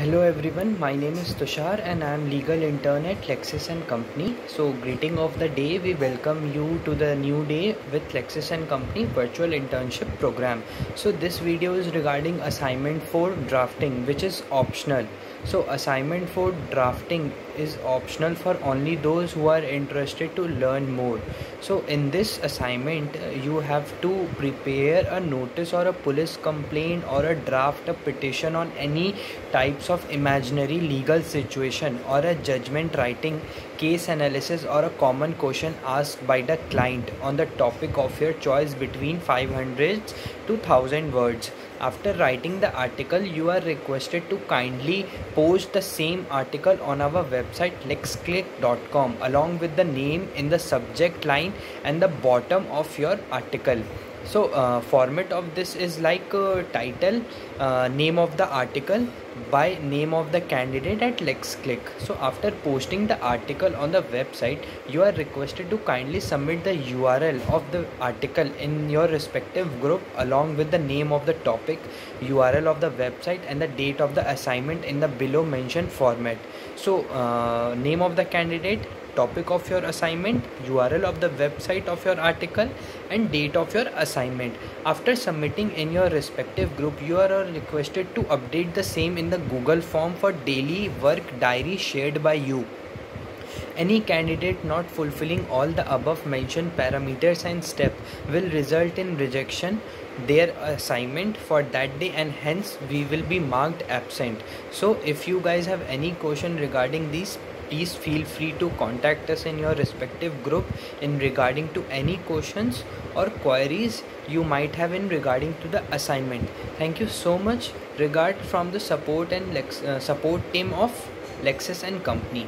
Hello everyone, my name is Tushar and I am legal intern at Lexis and Company. So greeting of the day, we welcome you to the new day with Lexis and Company virtual internship program. So this video is regarding assignment for drafting which is optional. So assignment for drafting is optional for only those who are interested to learn more. So in this assignment uh, you have to prepare a notice or a police complaint or a draft a petition on any types of imaginary legal situation or a judgment writing case analysis or a common question asked by the client on the topic of your choice between 500 to 1000 words after writing the article you are requested to kindly post the same article on our website lexcliq.com along with the name in the subject line and the bottom of your article so uh, format of this is like uh, title uh, name of the article by name of the candidate at LexCliq. So after posting the article on the website, you are requested to kindly submit the URL of the article in your respective group along with the name of the topic, URL of the website and the date of the assignment in the below mentioned format. So uh, name of the candidate, topic of your assignment, URL of the website of your article and date of your assignment. After submitting in your respective group, you are requested to update the same in the Google form for daily work diary shared by you. Any candidate not fulfilling all the above mentioned parameters and step will result in rejection their assignment for that day and hence we will be marked absent. So if you guys have any question regarding these please feel free to contact us in your respective group in regarding to any questions or queries you might have in regarding to the assignment. Thank you so much. Regard from the support and Lex, uh, support team of lexis and company